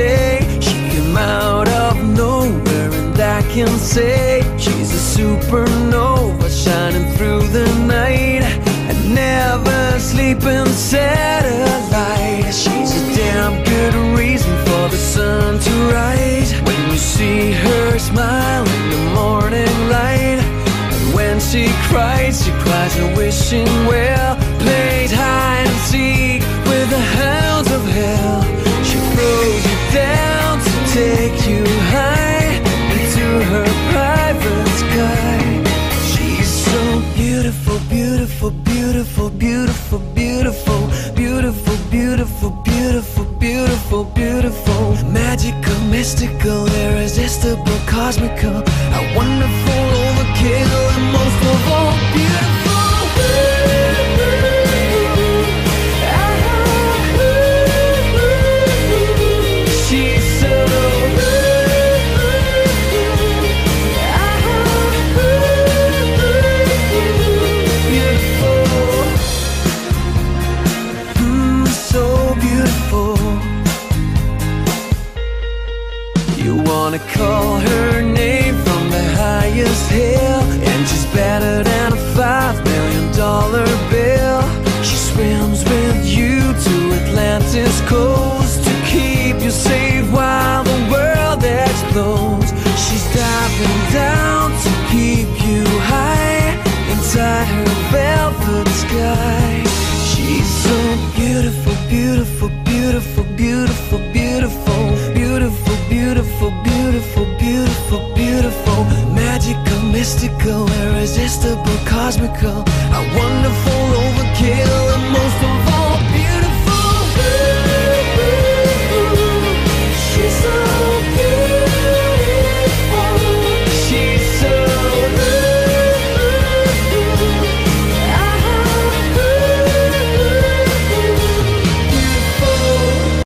day. She came out of nowhere, and I can say she's a supernova shining through the night. I never sleeping satellite. She's a damn good reason for the sun to rise. When you see her smile in the morning light, and when she cries, she cries, a wishing well. Beautiful, beautiful, beautiful, beautiful, beautiful, beautiful, beautiful, beautiful, beautiful, magical, mystical, irresistible, cosmical, a wonderful overkill, and most of all, beautiful. You wanna call her name from the highest hill, and she's better than a five million dollar bill. She swims with you to Atlantis coast to keep you safe while the world explodes. She's diving down to keep you high inside her velvet sky. She's so beautiful, beautiful, beautiful, beautiful, beautiful, magical, mystical, irresistible, cosmical, a wonderful